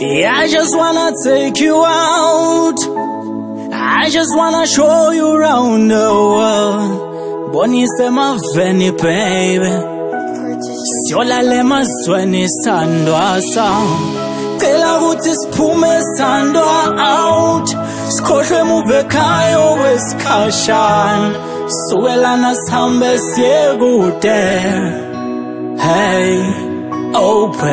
Yeah, I just wanna take you out. I just wanna show you around the world. Bonise maveni, baby. Siyolala sweni sandwa sound. Cela ukuthi siphume sandwa out. Sikhohlwe muve ekhaya okwesikhashana. Sukelana sihambe siye kude. Hey, open.